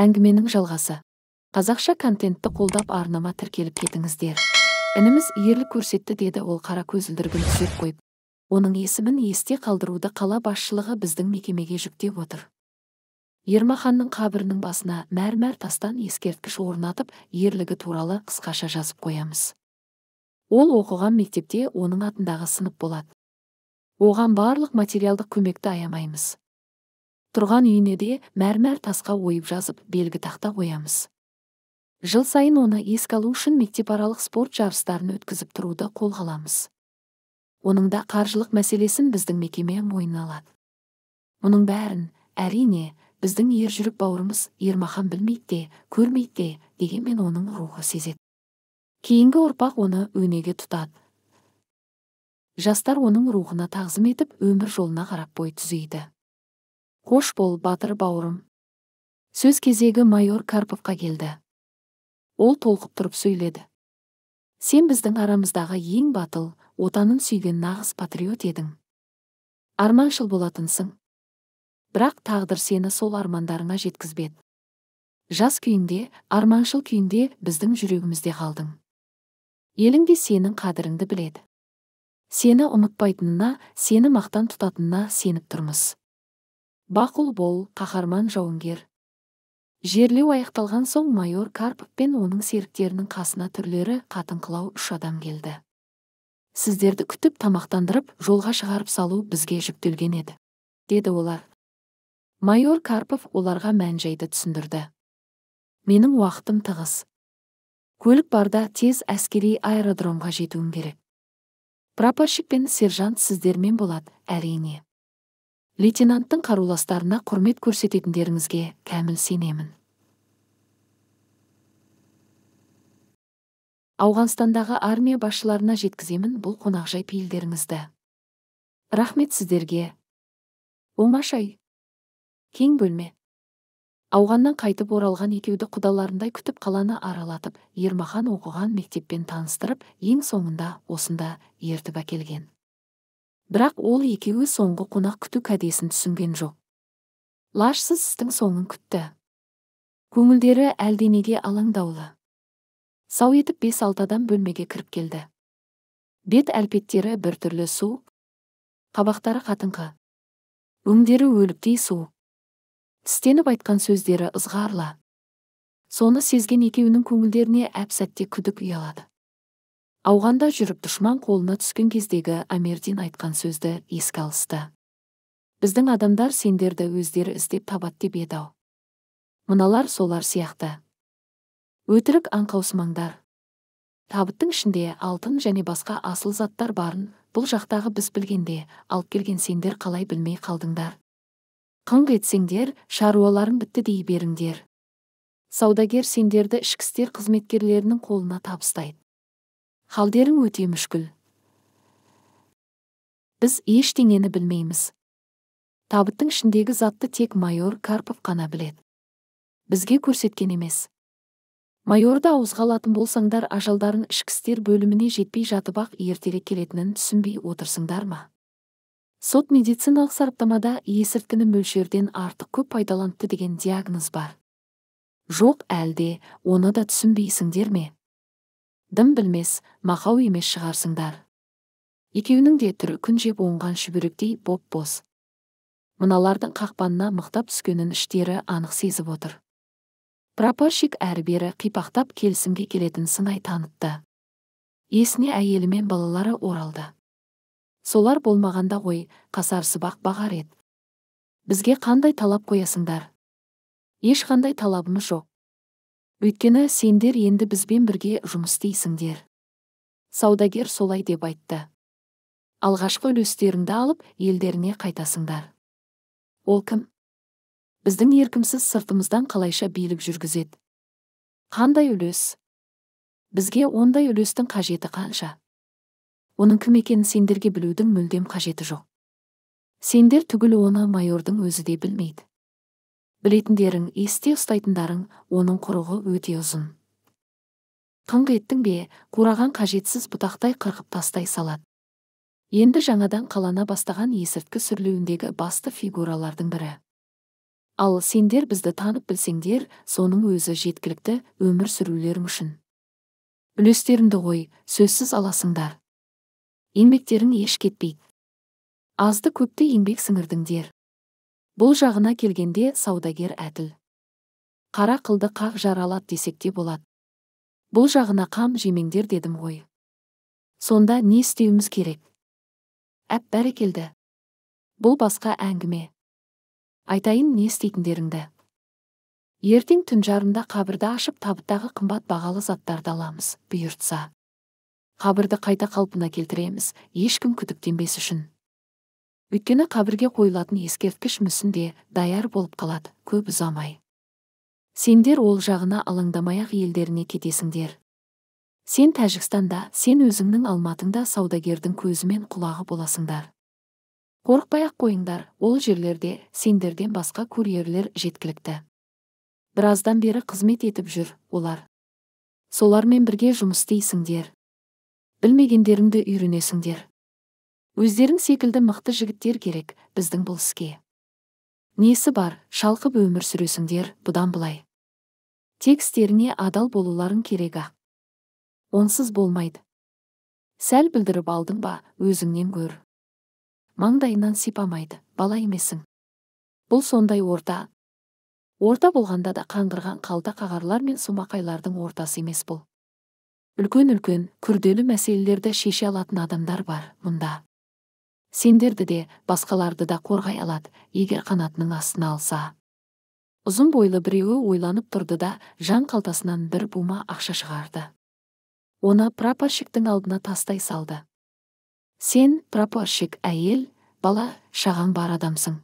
әңгіменің жалғасы. Қазақша контентті қолдап арнама тіркеліп кетіңіздер. Ініміз ерлік көрсетті деді ол қара көзілдірігін түзеп қойып. Оның есімін есте қалдыруды қала басшылығы біздің мекемеге жүктеп отыр. Ермаханның қабірінің басына мәрмәр тастан ескерткіш орнатып ерлігі туралы қысқаша жазып қоямыз. Ол оқыған мектепте оның атындағы сынып болады. Оған барлық материалдық көмекті аямаймыз. Тұрған үйіне де мәрмәр тасқа ойып жазып белгі тақта қоямыз. Жыл сайын оны еске алу үшін мектепаралық спорт жарыстарын өткізіп тұруды қолға аламыз. Оның да қаржылық мәселесін біздің мекеме мойнына алады. Мұның бәрін әрине біздің ержүрек бауырымыз ермахан білмейді де көрмейді де дегенмен оның рухы сезеді. Кейінгі ұрпақ оны өнеге тұтады. Жастар оның рухына тағзым етіп өмір жолына қарап бой түзейді. Қош бол батыр бауырым. Сөз кезегі майор карповқа келді. Ол толқып тұрып сөйледі. Сен біздің арамыздағы ең батыл отанын сүйген нағыз патриот едің. Арманшыл болатынсың. Бірақ тағдыр сені сол армандарыңа жеткізбеді. Жас күйіңде арманшыл күйінде біздің жүрегімізде қалдың. Елің де сенің қадіріңді біледі. Сені ұмытпайтынына сені мақтан тұтатынына сеніп тұрмыз. Бақұл бол қаһарман жауынгер. Жерлеу аяқталған соң майор карпов пен оның серіктерінің қасына түрлері қатыңқылау үш адам келді. Сіздерді күтіп тамақтандырып жолға шығарып салу бізге жүктелген еді деді олар. Майор карпов оларға мән жайды түсіндірді. Менің уақытым тығыз. Көлік барда тез әскери аэродромға жетуім керек. Прапорщик пен сержант сіздермен болады әрине лейтенанттың қаруластарына құрмет көрсететіндеріңізге кәміл сенемін. Ауғанстандағы армия басшыларына жеткіземін бұл қонақжай пейілдеріңізді. Рахмет сіздерге. Оңашай. Кең бөлме. Ауғаннан қайтып оралған екеуді құдаларындай күтіп қаланы аралатып ермахан оқыған мектеппен таныстырып ең соңында осында ертіп әкелген. Бірақ ол екеуі соңғы қонақ күту кәдесін түсінген жоқ. Лажсыз істің соңын күтті. Көңілдері әлденеге алаңдаулы. Сау етіп бес алты адам бөлмеге кіріп келді. Бет әлпеттері біртүрлі суық қабақтары қатыңқы. Өңдері өліктей суық тістеніп айтқан сөздері ызғарлы. Соны сезген екеуінің көңілдеріне әп сәтте күдік ұялады. Ауғанда жүріп дұшман қолына түскен кездегі амердин айтқан сөзді еске алысты. Біздің адамдар сендерді өздері іздеп табады деп еді ау. Мыналар солар сияқты. Өтірік аңқаусымаңдар табыттың ішінде алтын және басқа асыл заттар барын бұл жақтағы біз білгенде алып келген сендер қалай білмей қалдыңдар. Қыңқ етсеңдер шаруаларың бітті дей беріңдер. Саудагер сендерді ішкі істер қызметкерлерінің қолына табыстайды. Халдерің өте мүшкіл. Біз ештеңені білмейміз. Табыттың ішіндегі затты тек майор карпов қана біледі. Бізге көрсеткен емес. Майорды ауызға алатын болсаңдар ажалдарын ішкі істер бөліміне жетпей жатып ақ ертерек келетінін түсінбей отырсыңдар ма? Сот медициналық сараптамада есірткіні мөлшерден артық көп пайдаланыпты деген диагноз бар. Жоқ әлде оны да түсінбейсіңдер ме? Дым білмес мақау емес шығарсыңдар. Екеуінің де түрі күн жеп оңған шүберектей боп бос. Мыналардың қақпанына мықтап түскенін іштері анық сезіп отыр. Прапорщик әрі бері қипақтап келісімге келетін сыңай танытты. Есіне әйелі мен балалары оралды. Солар болмағанда ғой қасарысып ақ бағар еді бізге қандай талап қоясыңдар? Ешқандай талабымыз жоқ. Өйткені сендер енді бізбен бірге жұмыс істейсіңдер. Саудагер солай деп айтты. Алғашқы үлестеріңді алып елдеріне қайтасыңдар. Ол кім? Біздің еркімсіз сыртымыздан қалайша билік жүргізеді? Қандай үлес? Бізге ондай үлестің қажеті қанша? Оның кім екенін сендерге білудің мүлдем қажеті жоқ. Сендер түгіл оны майордың өзі де білмейді. Білетіндерің есте ұстайтындарың оның құрығы өте ұзын. Қыңқ еттің бе қураған қажетсіз бұтақтай қырқып тастай салады. Енді жаңадан қалана бастаған есірткі сүрлеуіндегі басты фигуралардың бірі. Ал сендер бізді танып білсеңдер соның өзі жеткілікті өмір сүрулерің үшін. Үлестеріңді ғой сөзсіз аласыңдар. Еңбектерің еш кетпейді. Азды көпті еңбек сіңірдіңдер. Бұл жағына келгенде саудагер әділ. Қара қылды қақ жаралат десек те болады. Бұл жағына қам жемеңдер дедім ғой. Сонда не істеуіміз керек? Әп бәрекелді бұл басқа әңгіме. Айтайын не істейтіндеріңді. Ертең түн жарымда қабірді ашып табыттағы қымбат бағалы заттарды аламыз бұйыртса. Қабірді қайта қалпына келтіреміз ешкім күдіктенбес үшін. Өйткені қабірге қойылатын ескерткіш мүсін де даяр болып қалады көп ұзамай. Сендер ол жағына алаңдамай ақ елдеріне кетесіңдер. Сен тәжікстанда сен өзіңнің алматыңда саудагердің көзі мен құлағы боласыңдар. Қорықпай ақ қойыңдар ол жерлерде сендерден басқа курьерлер жеткілікті. Біраздан бері қызмет етіп жүр олар. Солармен бірге жұмыс істейсіңдер. Білмегендеріңді үйренесіңдер. Өздерің секілді мықты жігіттер керек біздің бұл іске. Несі бар шалқып өмір сүресіңдер бұдан былай. Тек істеріңе адал болуларың керек ақ онсыз болмайды. Сәл білдіріп алдың ба өзіңнен гөр. Маңдайынан сипамайды бала емесің. Бұл сондай орта. Орта болғанда да қаңғырған қалта қағарлар мен сумақайлардың ортасы емес бұл. Үлкен үлкен күрделі мәселелерді шеше алатын адамдар бар мұнда. Сендерді де басқаларды да қорғай алады егер қанатының астына алса. Ұзын бойлы біреуі ойланып тұрды да жан қалтасынан бір бума ақша шығарды. Оны прапорщиктің алдына тастай салды. Сен прапорщик әйел бала шағаң бар адамсың.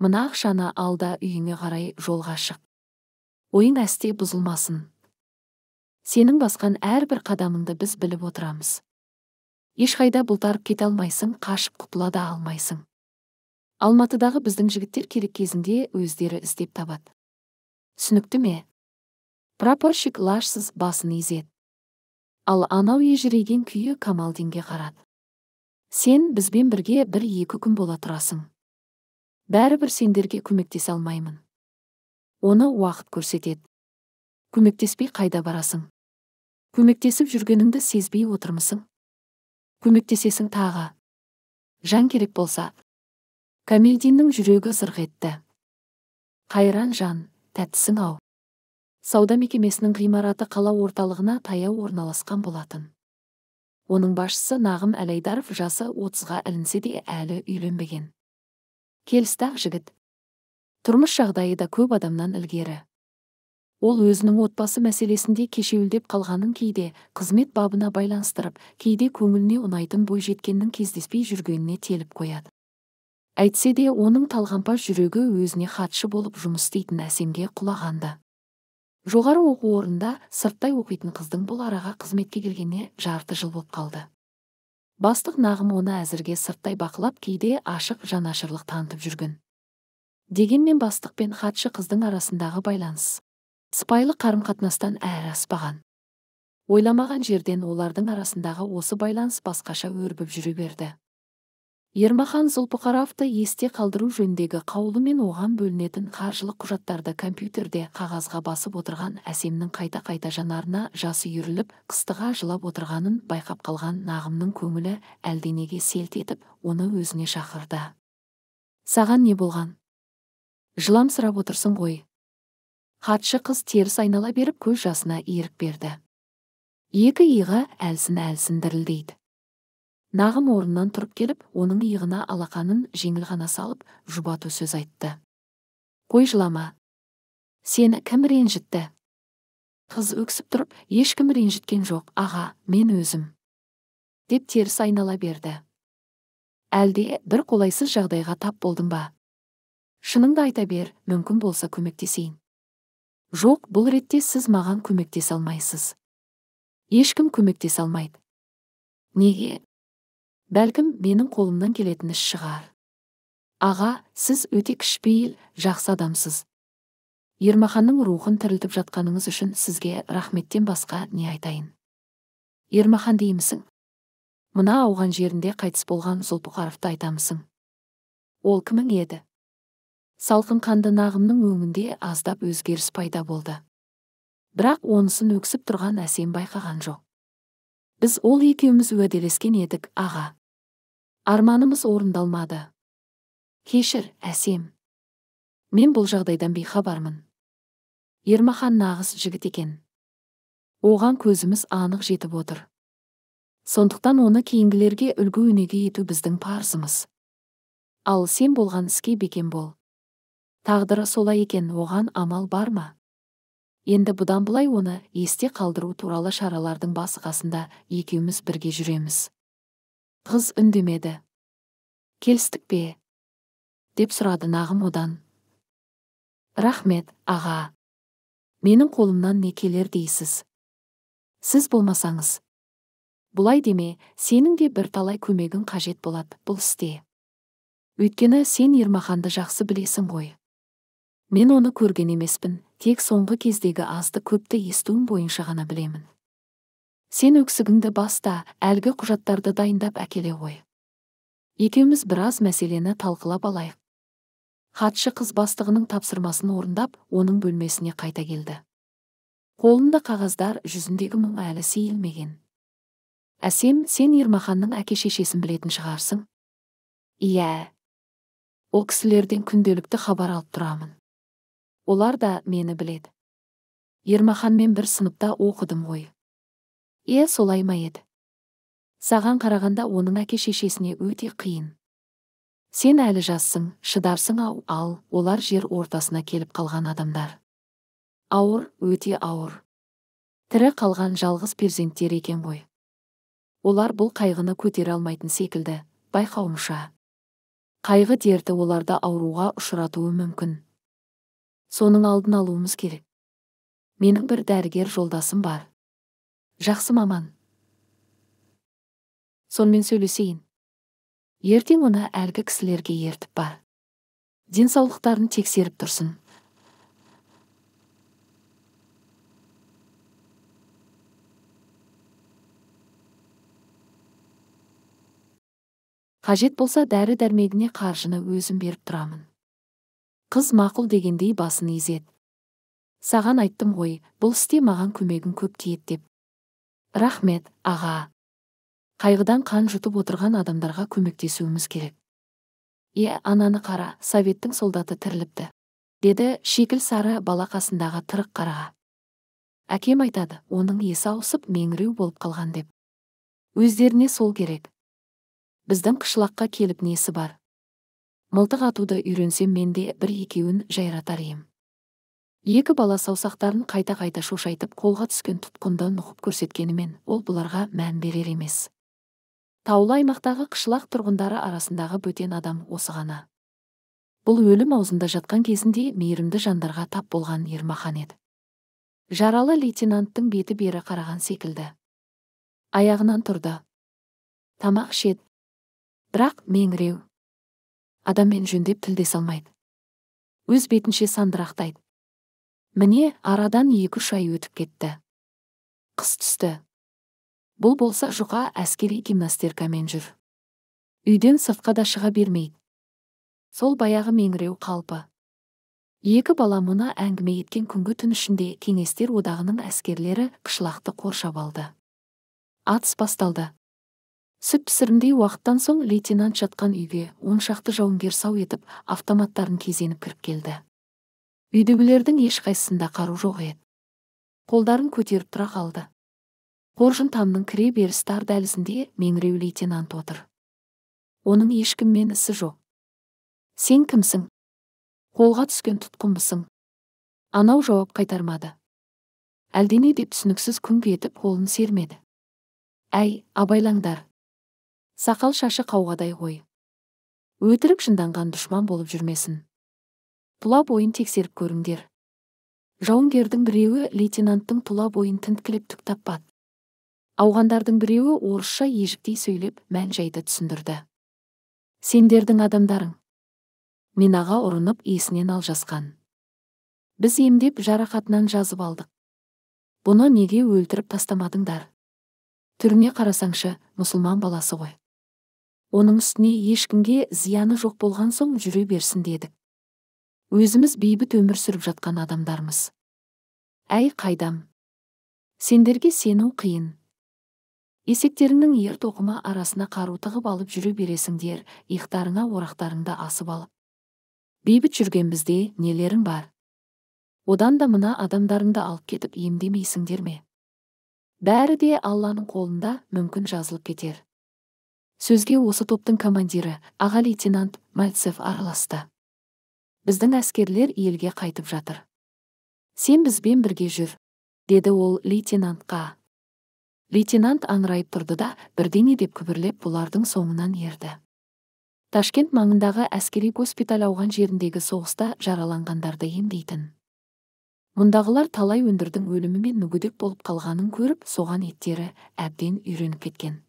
Мына ақшаны ал да үйіңе қарай жолға шық. Ойың әсте бұзылмасын. Сенің басқан әрбір қадамыңды біз біліп отырамыз. Ешқайда бұлтарып кете алмайсың қашып құтыла да алмайсың. Алматыдағы біздің жігіттер керек кезінде өздері іздеп табады. Түсінікті ме? Прапорщик лажсыз басын изеді ал анау ежірейген күйі камалдинге қарады. Сен бізбен бірге бір екі күн бола тұрасың. Бәрібір сендерге көмектесе алмаймын. Оны уақыт көрсетеді. Көмектеспей қайда барасың? Көмектесіп жүргеніңді сезбей отырмысың? Көмектесесің тағы. Жан керек болса. Камелдиннің жүрегі зырқ етті. Қайран жан тәттісің ау. Сауда мекемесінің ғимараты қала орталығына таяу орналасқан болатын. Оның басшысы нағым әлайдаров жасы отызға ілінсе де әлі үйленбеген. Келісті ақ жігіт. Тұрмыс жағдайы да көп адамнан ілгері. Ол өзінің отбасы мәселесінде кешеуілдеп қалғанын кейде қызмет бабына байланыстырып кейде көңіліне ұнайтын бойжеткеннің кездеспей жүргеніне теліп қояды. Әйтсе де оның талғампаз жүрегі өзіне хатшы болып жұмыс істейтін әсемге құлағанды. Жоғары оқу орнында сырттай оқитын қыздың бұл араға қызметке келгеніне жарты жыл болып қалды. Бастық нағым оны әзірге сырттай бақылап кейде ашық жанашырлық танытып жүрген. Дегенмен бастық пен хатшы қыздың арасындағы байланыс. Сыпайы қарым қатынастан әрі аспаған. Ойламаған жерден олардың арасындағы осы байланыс басқаша өрбіп жүре берді. Ермахан зұлпықаровты есте қалдыру жөніндегі қаулы мен оған бөлінетін қаржылық құжаттарды компьютерде қағазға басып отырған әсемнің қайта-қайта жанарына жасы үйіріліп қыстыға жылап отырғанын байқап қалған нағымның көңілі әлденеге селт етіп оны өзіне шақырды. Саған не болған? Жыламсырап отырсың ғой хатшы қыз теріс айнала беріп көз жасына ерік берді. Екі иығы әлсін әлсін дірілдейді. Нағым орнынан тұрып келіп оның иығына алақанын жеңіл ғана салып жұбату сөз айтты. Қой жылама сені кім ренжітті? Қыз өксіп тұрып ешкім ренжіткен жоқ аға мен өзім деп теріс айнала берді. Әлде бір қолайсыз жағдайға тап болдың ба? Шыныңды айта бер мүмкін болса көмектесейін жоқ бұл ретте сіз маған көмектесе алмайсыз. Ешкім көмектесе алмайды. Неге? Бәлкім менің қолымнан келетін іс шығар. Аға сіз өте кішіпейіл жақсы адамсыз. Ермаханның рухын тірілтіп жатқаныңыз үшін сізге рахметтен басқа не айтайын? Ермахан деймісің? Мына ауған жерінде қайтыс болған зұлпықаровты айтамысың. Ол кімің еді? Салқын қанды нағымның өңінде аздап өзгеріс пайда болды. Бірақ онысын өксіп тұрған әсем байқаған жоқ. Біз ол екеуміз уәделескен едік аға. Арманымыз орындалмады. Кешір әсем. Мен бұл жағдайдан бейхабармын. Ермахан нағыз жігіт екен. Оған көзіміз анық жетіп отыр. Сондықтан оны кейінгілерге үлгі өнеге ету біздің парызымыз. Ал сен болған іске бекем бол. Тағдыры солай екен оған амал бар ма? Енді бұдан былай оны есте қалдыру туралы шаралардың басы қасында екеуміз бірге жүреміз. Қыз үндемеді. Келістік пе? деп сұрады нағым одан. Рахмет аға. Менің қолымнан не келер дейсіз. Сіз болмасаңыз. Бұлай деме сенің де бірталай көмегің қажет болады бұл істе. Өйткені сен ермаханды жақсы білесің ғой. Мен оны көрген емеспін. Тек соңғы кездегі азды көпті естуім бойынша ғана білемін. Сен өксігіңді баста әлгі құжаттарды дайындап әкеле ғой. Екеуміз біраз мәселені талқылап алайық. Хатшы қыз бастығының тапсырмасын орындап оның бөлмесіне қайта келді. Қолында қағаздар жүзіндегі мұң әлі сейілмеген. Әсем сен ермаханның әке шешесін білетін шығарсың? Иә. Ол кісілерден күнделікті хабар алып тұрамын. Олар да мені біледі. Ермаханмен бір сыныпта оқыдым ғой. Е солай ма еді? Саған қарағанда оның әке шешесіне өте қиын. Сен әлі жассың шыдарсың ау ал олар жер ортасына келіп қалған адамдар. Ауыр өте ауыр. Тірі қалған жалғыз перзенттер екен ғой. Олар бұл қайғыны көтере алмайтын секілді байқауымша. Қайғы дерті оларды ауруға ұшыратуы мүмкін. Соның алдын алуымыз керек. Менің бір дәрігер жолдасым бар. Жақсы маман. Сонымен сөйлесейін. Ертең оны әлгі кісілерге ертіп бар. Денсаулықтарын тексеріп тұрсын. Қажет болса дәрі дәрмегіне қаржыны өзім беріп тұрамын. Қыз мақұл дегендей басын изеді саған айттым ғой бұл істе маған көмегің көп тиеді деп. Рахмет аға. Қайғыдан қан жұтып отырған адамдарға көмектесуіміз керек. Е ананы қара советтің солдаты тіріліпті деді шикіл сары бала қасындағы тырық қараға. Әкем айтады оның есі ауысып меңіреу болып қалған деп. Өздеріне сол керек. Біздің қышлаққа келіп несі бар? Мылтық атуды үйренсем мен де бір екеуін жайратар ем. Екі бала саусақтарын қайта қайта шошайтып қолға түскен тұтқынды нұқып көрсеткенімен ол бұларға мән берер емес. Таулы аймақтағы қышлақ тұрғындары арасындағы бөтен адам осы ғана. Бұл өлім аузында жатқан кезінде мейірімді жандарға тап болған ермахан еді. Жаралы лейтенанттың беті бері қараған секілді. Аяғынан тұрды. Тамақ ішеді. Бірақ меңіреу адаммен жөндеп тілдесе алмайды өз бетінше сандырақтайды. Міне арадан екі үш ай өтіп кетті. Қыс түсті. Бұл болса жұқа әскери гимнастеркамен жүр. Үйден сыртқа да шыға бермейді. Сол баяғы меңіреу қалпы. Екі бала мұны әңгіме еткен күнгі түн ішінде кеңестер одағының әскерлері қышлақты қоршап алды. Атыс басталды. Сүт пісірімдей уақыттан соң лейтенант жатқан үйге он шақты жауынгер сау етіп автоматтарын кезеніп кіріп келді. Үйдегілердің ешқайсысында қару жоқ еді. Қолдарын көтеріп тұра қалды. Қоржын тамның кіре беріс тар дәлізінде меңіреу лейтенант отыр. Оның ешкіммен ісі жоқ. Сен кімсің? Қолға түскен тұтқынбысың. Анау жауап қайтармады. Әлдене деп түсініксіз күңк етіп қолын сермеді. Әй абайлаңдар сақал шашы қауғадай ғой. Өтірік жынданған дұшман болып жүрмесін. Тұла бойын тексеріп көріңдер. Жауынгердің біреуі лейтенанттың тұла бойын тінткілеп түк таппады. Ауғандардың біреуі орысша ежіктей сөйлеп мән жайды түсіндірді. Сендердің адамдарың! Мен аға ұрынып есінен алжасқан. Біз емдеп жарақатынан жазып алдық. Бұны неге өлтіріп тастамадыңдар? Түріне қарасаңшы мұсылман баласы ғой! Оның үстіне ешкімге зияны жоқ болған соң жүре берсін дедік өзіміз бейбіт өмір сүріп жатқан адамдармыз. Әй қайдам! Сендерге сену қиын. Есектеріңнің ер тоқыма арасына қару тығып алып жүре бересіңдер иықтарыңа орақтарыңды асып алып. Бейбіт жүрген бізде нелерің бар? Одан да мына адамдарыңды алып кетіп емдемейсіңдер ме? Бәрі де алланың қолында мүмкін жазылып кетер. Сөзге осы топтың командирі аға лейтенант мальцев араласты. Біздің әскерлер елге қайтып жатыр. Сен бізбен бірге жүр деді ол лейтенантқа. Лейтенант аңырайып тұрды да бірдеңе деп күбірлеп бұлардың соңынан ерді. Ташкент маңындағы әскери госпиталь ауған жеріндегі соғыста жараланғандарды емдейтін. Мұндағылар талай өндірдің өлімі мен мүгедек болып қалғанын көріп соған еттері әбден үйреніп кеткен.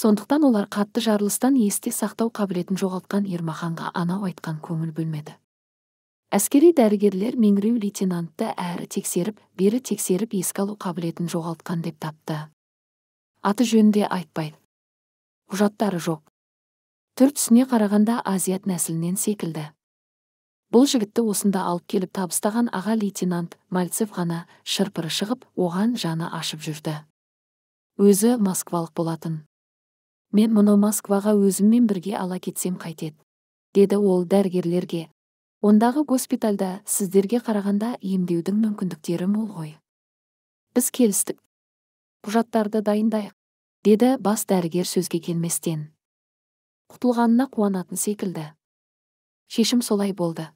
Сондықтан олар қатты жарылыстан есте сақтау қабілетін жоғалтқан ермаханға анау айтқан көңіл бөлмеді. Әскери дәрігерлер меңіреу лейтенантты әрі тексеріп бері тексеріп еске алу қабілетін жоғалтқан деп тапты. Аты жөнінде айтпайды құжаттары жоқ. Түр түсіне қарағанда азиат нәсілінен секілді. Бұл жігітті осында алып келіп табыстаған аға лейтенант мальцев ғана шырпыры шығып оған жаны ашып жүрді. Өзі москвалық болатын. Мен мұны москваға өзіммен бірге ала кетсем қайтеді деді ол дәрігерлерге. Ондағы госпитальда сіздерге қарағанда емдеудің мүмкіндіктері мол ғой біз келістік құжаттарды дайындайық деді бас дәрігер сөзге келместен. Құтылғанына қуанатын секілді. Шешім солай болды.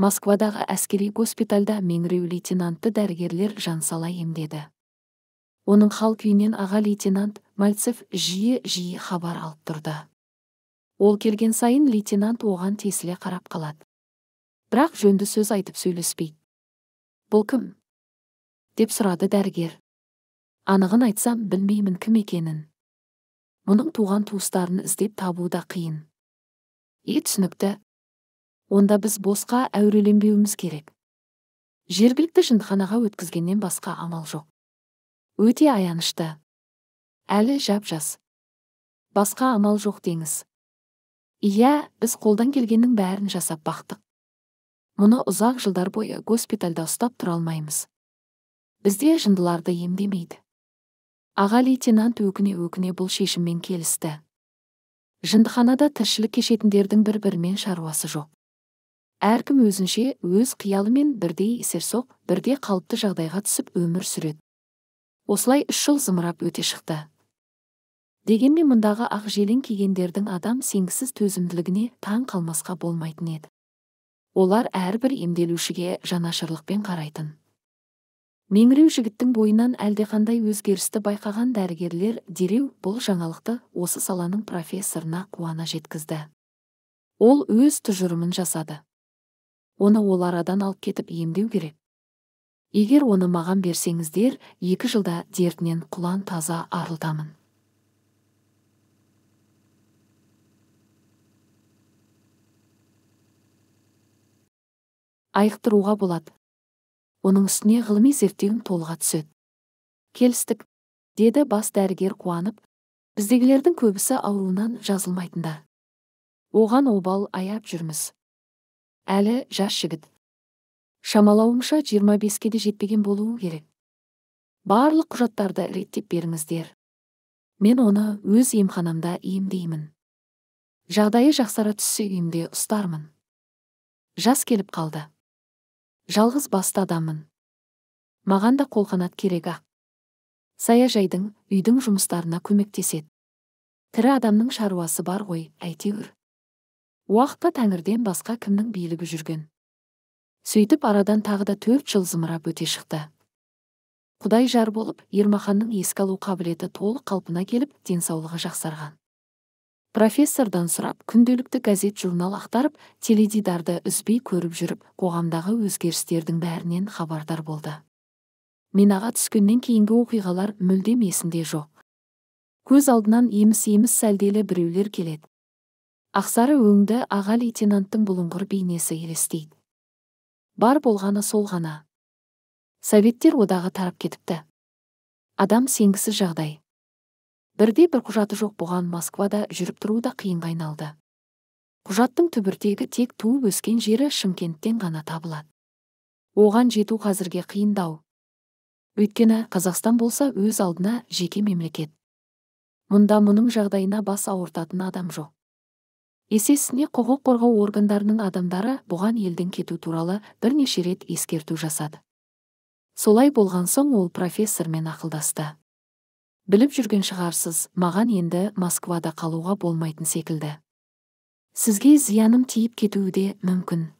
Москвадағы әскери госпитальда меңіреу лейтенантты дәрігерлер жансала емдеді. Оның хал күйінен аға лейтенант мальцев жиі жиі хабар алып тұрды. Ол келген сайын лейтенант оған тесіле қарап қалады. Бірақ жөнді сөз айтып сөйлеспейді. Бұл кім? деп сұрады дәрігер. Анығын айтсам білмеймін кім екенін. Мұның туған туыстарын іздеп табу да қиын. Е түсінікті онда біз босқа әуреленбеуіміз керек. Жергілікті жындыханаға өткізгеннен басқа амал жоқ. Өте аянышты. Әлі жап жас басқа амал жоқ деңіз. Иә біз қолдан келгеннің бәрін жасап бақтық. Мұны ұзақ жылдар бойы госпитальда ұстап тұра алмаймыз. Бізде жындыларды емдемейді. Аға лейтенант өкіне өкіне бұл шешіммен келісті. Жындыханада тіршілік кешетіндердің бір бірімен шаруасы жоқ. Әркім өзінше өз қиялымен бірдей есерсоқ бірде қалыпты жағдайға түсіп өмір сүреді. Осылай үш жыл зымырап өте шықты. Дегенмен мұндағы ақ желең кигендердің адам сенгісіз төзімділігіне таң қалмасқа болмайтын еді. Олар әрбір емделушіге жанашырлықпен қарайтын. Меңіреу жігіттің бойынан әлдеқандай өзгерісті байқаған дәрігерлер дереу бұл жаңалықты осы саланың профессорына қуана жеткізді. Ол өз тұжырымын жасады. Оны ол арадан алып кетіп емдеу керек. Егер оны маған берсеңіздер екі жылда дертінен құлан таза арылтамын. Айықтыруға болады оның үстіне ғылыми зерттеуім толыға түседі. Келістік деді бас дәрігер қуанып біздегілердің көбісі ауруынан жазылмайтындар оған обал аяп жүрміз. Әлі жас жігіт. Шамалауымша жиырма беске де жетпеген болуы керек. Барлық құжаттарды реттеп беріңіздер. Мен оны өз емханамда емдеймін. Жағдайы жақсара түссе үйімде ұстармын. Жас келіп қалды. Жалғыз басты адаммын. Маған да қолқанат керек ақ. Саяжайдың үйдің жұмыстарына көмектеседі. Тірі адамның шаруасы бар ғой әйтеуір. Уақытта тәңірден басқа кімнің билігі жүрген? Сөйтіп арадан тағы да төрт жыл зымырап өте шықты. Құдай жар болып ермаханның еске алу қабілеті толық қалпына келіп денсаулығы жақсарған. Профессордан сұрап күнделікті газет журнал ақтарып теледидарды үзбей көріп жүріп қоғамдағы өзгерістердің бәрінен хабардар болды. Мен аға түскеннен кейінгі оқиғалар мүлдем есінде жоқ. Көз алдынан еміс еміс сәлделі біреулер келеді. Ақсары өңді аға лейтенанттың бұлыңғыр бейнесі елестейді. Бар болғаны сол ғана. Советтер одағы тарап кетіпті. Адам сенгісіз жағдай. Бірде бір құжаты жоқ бұған москвада жүріп тұру да қиынға айналды. Құжаттың түбіртегі тек туып өскен жері шымкенттен ғана табылады. Оған жету қазірге қиындау. Өйткені қазақстан болса өз алдына жеке мемлекет. Мұнда мұның жағдайына бас ауыртатын адам жоқ. Есесіне құқық қорғау органдарының адамдары бұған елден кету туралы бірнеше рет ескерту жасады. Солай болған соң ол профессормен ақылдасты. Біліп жүрген шығарсыз маған енді москвада қалуға болмайтын секілді. Сізге зияным тиіп кетуі де мүмкін.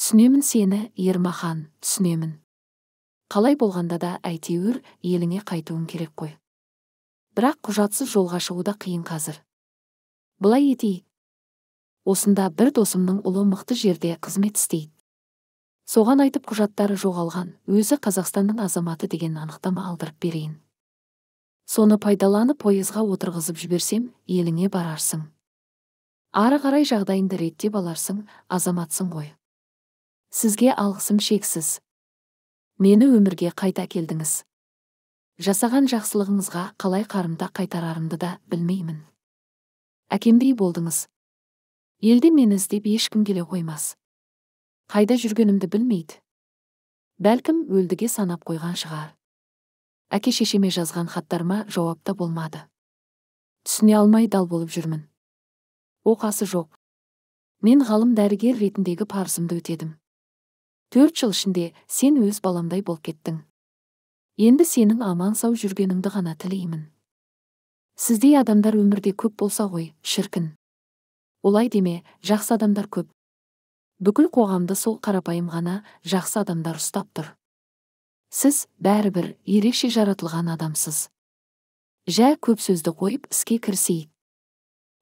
Түсінемін сені ермахан түсінемін. Қалай болғанда да әйтеуір еліңе қайтуың керек қой. Бірақ құжатсыз жолға шығу да қиын қазір. Былай етейік. Осында бір досымның ұлы мықты жерде қызмет істейді. Соған айтып құжаттары жоғалған өзі қазақстанның азаматы деген анықтама алдырып берейін. Соны пайдаланып пойызға отырғызып жіберсем еліңе барарсың. Ары қарай жағдайыңды реттеп аларсың азаматсың ғой. Сізге алғысым шексіз. Мені өмірге қайта келдіңіз. Жасаған жақсылығыңызға қалай қарымта қайтарарымды да білмеймін. Әкемдей болдыңыз. Елде мені іздеп ешкім келе қоймас. Қайда жүргенімді білмейді. Бәлкім өлдіге санап қойған шығар. Әке шешеме жазған хаттарыма жауапта болмады. Түсіне алмай дал болып жүрмін. Оқасы жоқ. Мен ғалым дәрігер ретіндегі парызымды өтедім. Төрт жыл ішінде сен өз баламдай болып кеттің. Енді сенің аман сау жүргеніңді ғана тілеймін. Сіздей адамдар өмірде көп болса ғой шіркін. Олай деме жақсы адамдар көп. Бүкіл қоғамды сол қарапайым ғана жақсы адамдар ұстап тұр. Сіз бәрібір ерекше жаратылған адамсыз. Жә көп сөзді қойып іске кірісейік.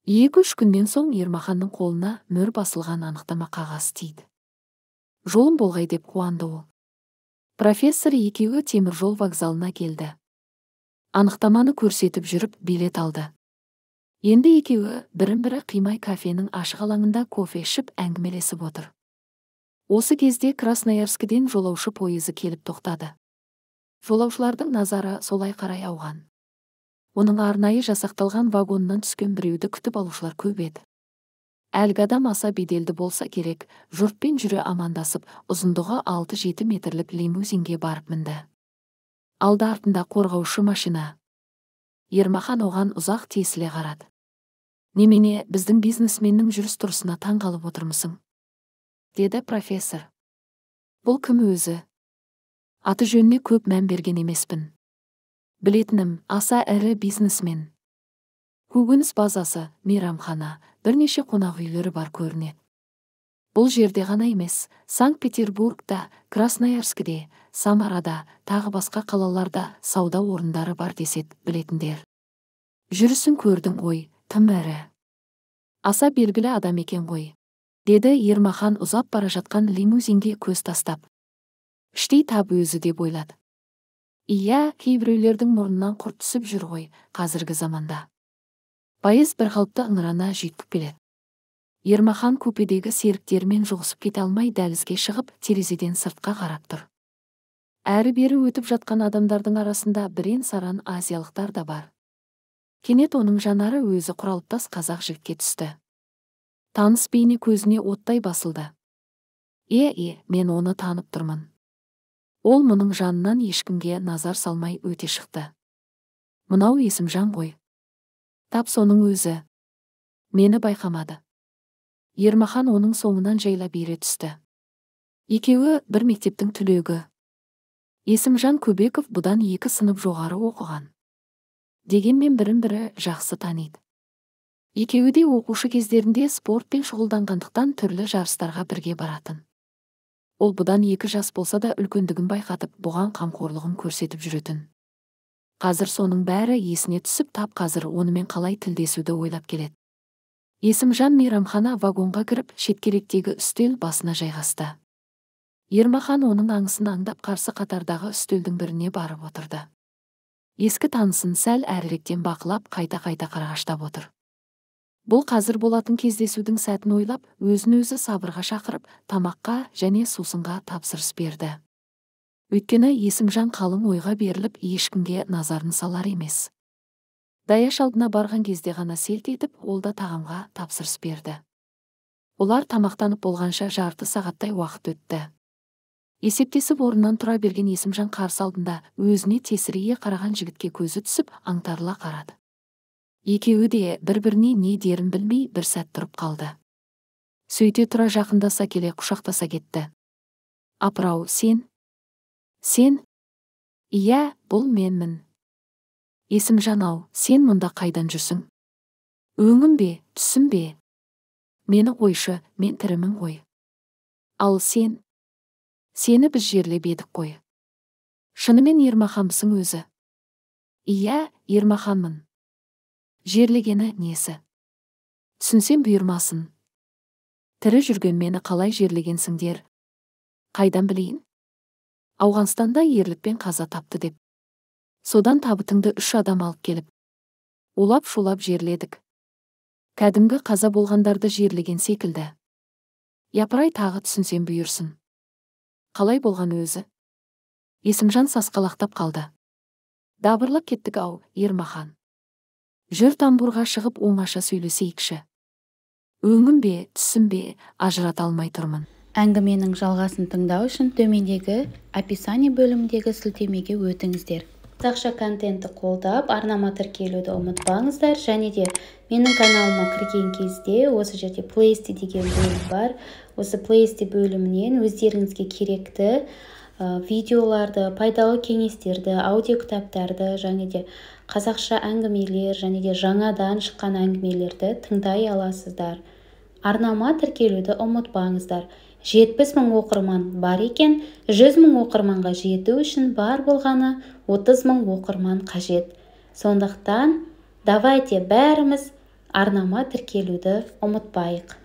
Екі үш күннен соң ермаханның қолына мөр басылған анықтама қағазы тиді. Жолым болғай деп қуанды ол. Профессор екеуі теміржол вокзалына келді. Анықтаманы көрсетіп жүріп билет алды. Енді екеуі бірін бірі қимай кафенің ашық алаңында кофе ішіп әңгімелесіп отыр. Осы кезде красноярскіден жолаушы пойызы келіп тоқтады. Жолаушылардың назары солай қарай ауған. Оның арнайы жасақталған вагоннан түскен біреуді күтіп алушылар көп еді. Әлгі адам аса беделді болса керек. Жұртпен жүре амандасып ұзындығы алты жеті метрлік лимузинге барып мінді. Алды артында қорғаушы машина. Ермахан оған ұзақ тесіле қарады. Немене біздің бизнесменнің жүріс тұрысына таң қалып отырмысың? деді профессор. Бұл кім өзі? Аты жөніне көп мән берген емеспін. Білетінім аса ірі бизнесмен көкөніс базасы мейрамхана бірнеше қонақ үйлері бар көрінеді. Бұл жерде ғана емес санкт петербургта красноярскіде самарада тағы басқа қалаларда сауда орындары бар деседі білетіндер. Жүрісін көрдің ғой тым ірі аса белгілі адам екен ғой деді ермахан ұзап бара жатқан лимузинге көз тастап. Іштей тап өзі деп ойлады. Иә кейбіреулердің мұрнынан құрт түсіп жүр ғой қазіргі заманда. Пайыз бірқалыпты ыңырана жүйткіп келеді. Ермахан купедегі серіктерімен жұғысып кете алмай дәлізге шығып терезеден сыртқа қарап тұр. Әрі бері өтіп жатқан адамдардың арасында бірен саран азиялықтар да бар. Кенет оның жанары өзі құралыптас қазақ жігітке түсті. Таныс бейне көзіне оттай басылды. Е е мен оны танып тұрмын. Ол мұның жанынан ешкімге назар салмай өте шықты. Мынау есімжан ғой. Тап соның өзі. Мені байқамады. Ермахан оның соңынан жайлап ере түсті. Екеуі бір мектептің түлегі. Есімжан көбеков бұдан екі сынып жоғары оқыған. Дегенмен бірін бірі жақсы таниды. Екеуі де оқушы кездерінде спортпен шұғылданғандықтан түрлі жарыстарға бірге баратын. Ол бұдан екі жас болса да үлкендігін байқатып бұған қамқорлығын көрсетіп жүретін. Қазір соның бәрі есіне түсіп тап қазір онымен қалай тілдесуді ойлап келеді. Есімжан мейрамхана вагонға кіріп шеткеректегі үстел басына жайғасты. Ермахан оның аңысын аңдап қарсы қатардағы үстелдің біріне барып отырды. Ескі танысын сәл әріректен бақылап қайта қайта қарағаштап отыр. Бұл қазір болатын кездесудің сәтін ойлап өзін өзі сабырға шақырып тамаққа және сусынға тапсырыс берді. Өйткені есімжан қалың ойға беріліп ешкімге назарын салар емес. Даяш алдына барған кезде ғана селт етіп ол да тағамға тапсырыс берді. Олар тамақтанып болғанша жарты сағаттай уақыт өтті. Есептесіп орнынан тұра берген есімжан қарсы алдында өзіне тесірейе қараған жігітке көзі түсіп аңтарыла қарады. Екеуі де бір біріне не дерін білмей бір сәт тұрып қалды. Сөйте тұра жақындаса келе құшақтаса кетті. Апырау сен? Сен? Иә бұл менмін есімжан ау сен мұнда қайдан жүрсің? Өңім бе түсім бе? Мені қойшы мен тірімін ғой ал сен? Сені біз жерлеп едік қой шынымен ермаханбысың өзі? Иә ермаханмын жерлегені несі? Түсінсем бұйырмасын тірі жүрген мені қалай жерлегенсіңдер? Қайдан білейін? Ауғанстанда ерлікпен қаза тапты деп. Содан табытыңды үш адам алып келіп улап шулап жерледік. Кәдімгі қаза болғандарды жерлеген секілді. Япырай тағы түсінсем бұйырсын. Қалай болған өзі? Есімжан сасқалақтап қалды. Дабырлап кеттік ау ермахан. Жүр тамбурға шығып оңаша сөйлесейікші. Өңім бе түсім бе ажырата алмай тұрмын. Әңгіменің жалғасын тыңдау үшін төмендегі описание бөліміндегі сілтемеге өтіңіздер. Қазақша контентті қолдап арнама тіркелуді ұмытпаңыздар. Және де менің каналыма кірген кезде осы жерде плейсте деген бөлім бар. Осы плейсте бөлімінен өздеріңізге керекті видеоларды пайдалы кеңестерді аудио кітаптарды және де қазақша әңгімелер және де жаңадан шыққан әңгімелерді тыңдай аласыздар. Арнама тіркелуді ұмытпаңыздар. Жетпіс мың оқырман бар екен жүз мың оқырманға жету үшін бар болғаны отыз мың оқырман қажет. Сондықтан давайте бәріміз арнама тіркелуді ұмытпайық.